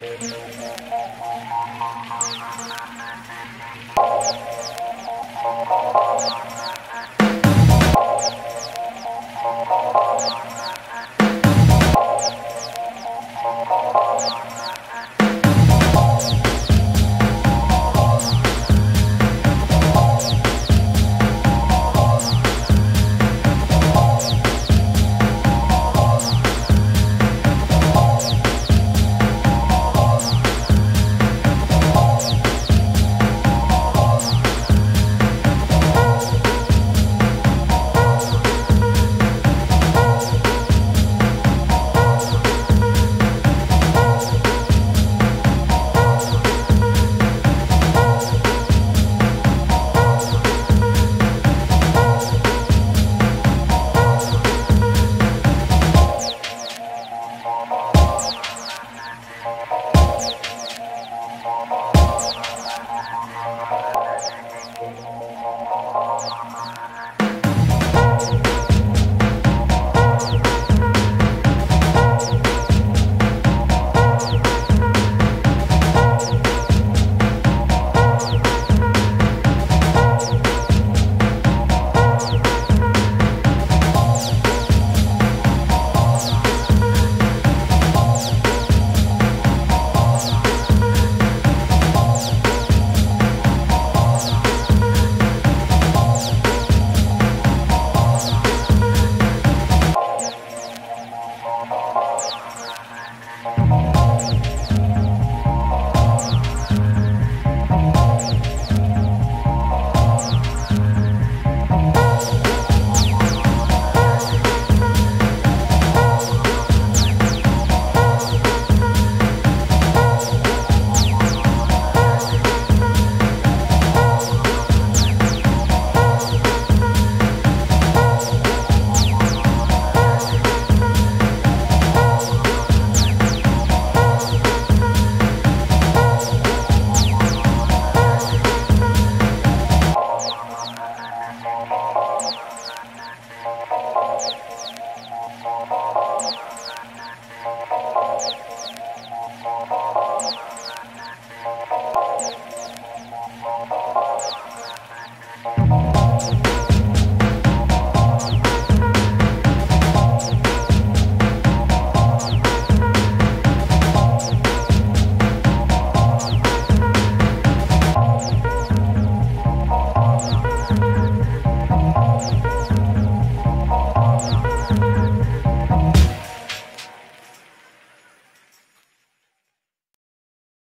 Thank you. Wow. Thank you.